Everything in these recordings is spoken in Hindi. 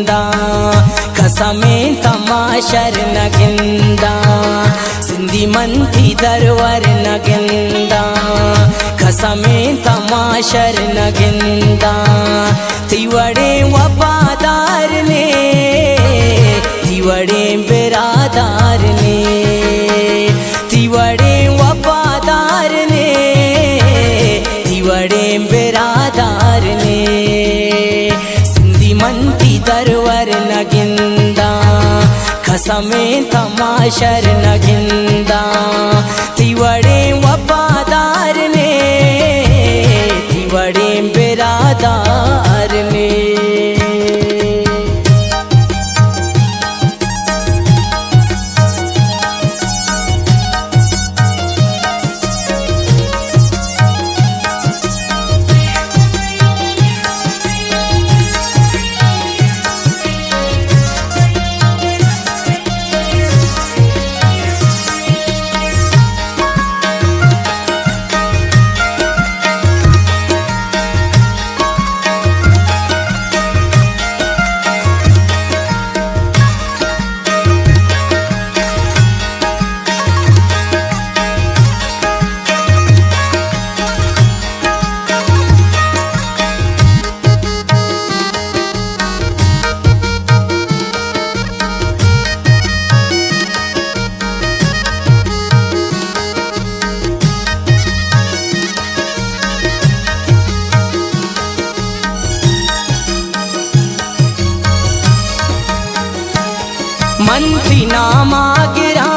ಗಿಂದ ಕಸಮೆ ತಮ ಶರಣ ಗಿಂದ ಸಿಂಧಿ ಮಂತಿ ದರ್ವರ್ಣ ಗಿಂದ ಕಸಮೆ ತಮ ಶರಣ ಗಿಂದ ತಿವಡೆ ಒಬ್ಬಾದಾರನೆ, ತಿವಡೆ ಬಿರಾದಾರನೆ. समे तमार्गे नामा गिरा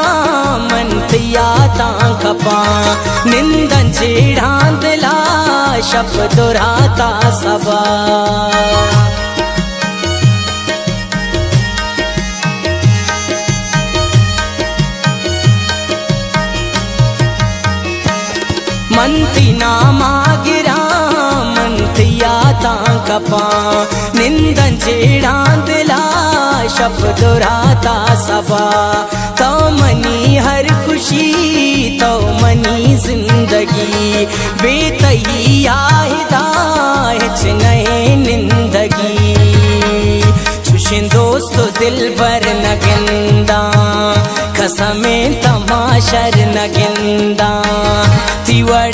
मंथिया तां खपा। निंदन छेड़ा दिला शप दुराता सबा। मंती नामा गिरा मंतिया तां कपा निंदन छेड़ा शप दुराता सबा तो मनी हर खुशी तो मनी ज़िंदगी। हिदायत नए निंदगी। छुशिन दोस्त, दिल भर नगिंदा खसमे तमाशर तिवड़े वफादार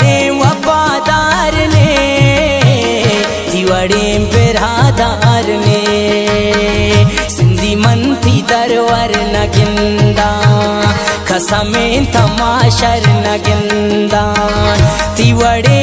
സമയം തമാശരണ ഗന്ധാൻ തിവടേ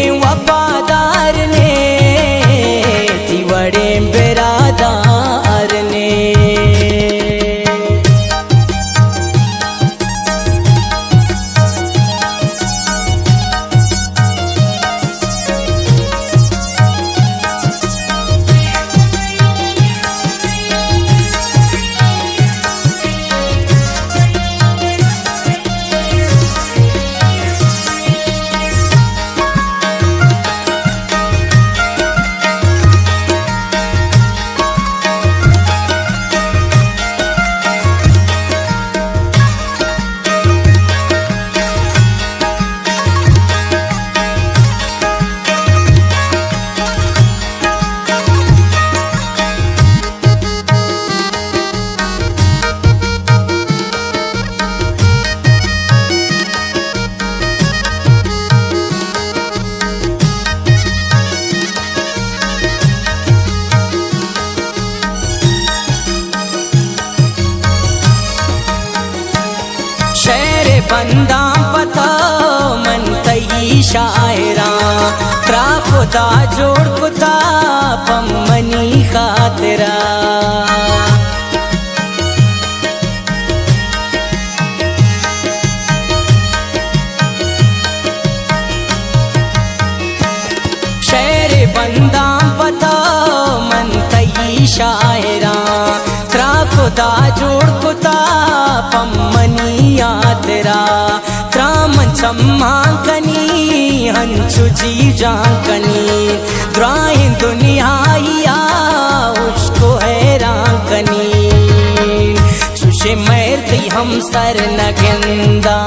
शायरा त्रापुता जोड पुता पम् कारा शर बन्दा पता मन तई शायरा क्रापुता जोड पुता पम्मन्याम जात हंसु जी जाकनी ग्राही दुनिया या, उसको हैरान कनी। चुशे मैर थी हम सर न गिंदा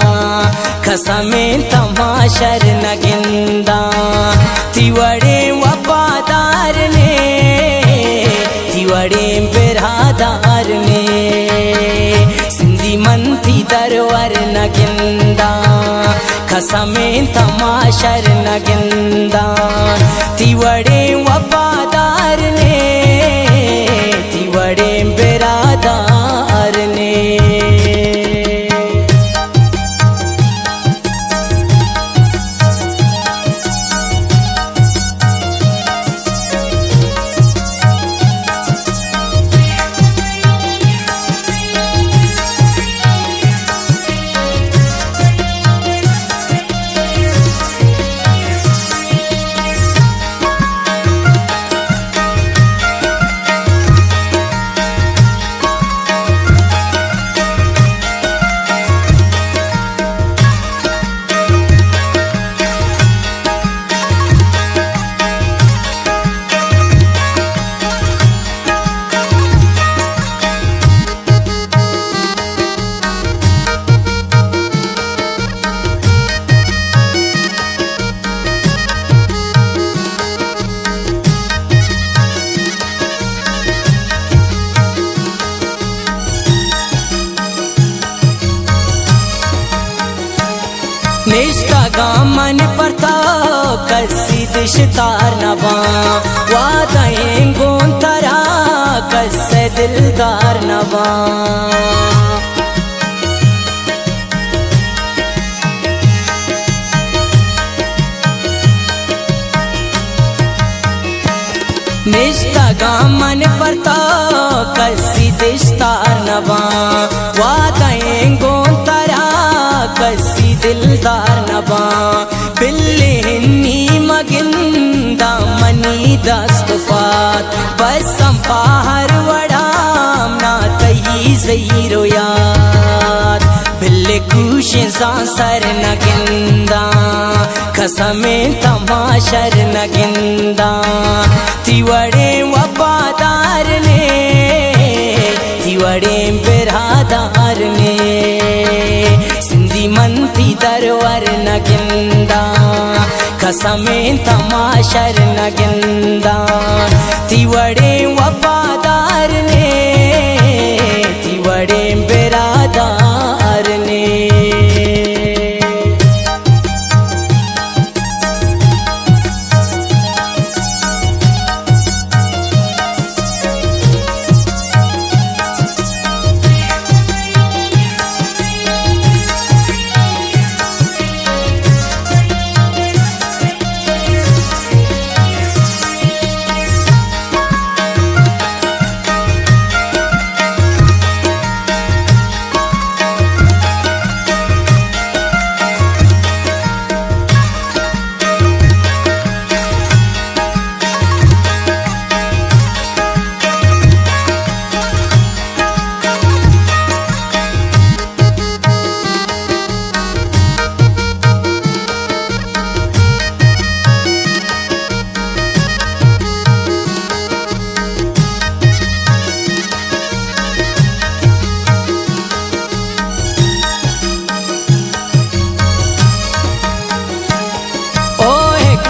खसमे तमाशर न गिंदा तिवड़े वफादार ने तिवड़े बिरादार ने। सिंधी मंथी थी दरवर न गिंदा ಕಸಮೇನ್ ತಮ್ಮ ಶರಣಗಿಂದ ತಿವಡೆ ಒಬ್ಬಾದಾರನೇ परता कसी दिशतार नबा वादाएँ गोंतरा कसे दिलदार नबा निष्ठा गामन परता कसी दिशतार नबा वादाएँ गोंतरा कसी दिलदार नबा मनी दस्तफात। बस संपाहर वड़ाम ना तही जहीरो याद। बिल्ले कुशे सांसर नगिंदा खसमें तमाशर नगिंदा तिवड़े वफादार ने, तिवड़े बिरादार ने। सिंधी मंथी दरवर नगिंदा खसमें ಸಮೇತ ಮಾ ಶರಣಗಿಂದ ತಿವಡೆ ವಫಾದಾರನೆ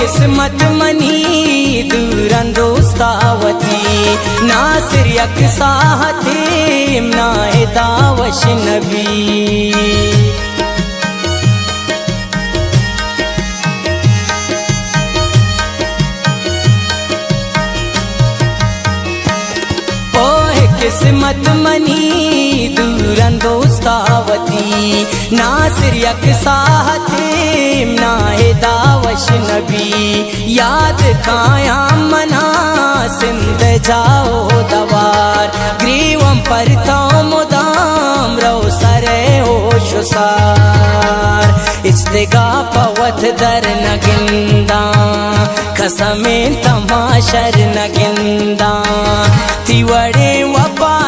किस्मत मनी दूरंदोस्तावती नासिर यकसाहती नाए दावश नबी। किस्मत मनी दूरंदोस्तावती नासिर यकसाहती नाए दावश नबी याद काया मना सिंध जाओ दवार। ग्रीवम पर तो मुदाम रो सरे पवत दर नगिंदा खसमें तमाशर नगिंदा तिवड़े वफादार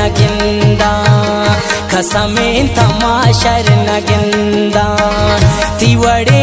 ನಗಿಂದಾ ಕಸಮೇನ್ ತಮಾಶರ್ ನಗಿಂದಾ ತಿವಡೆ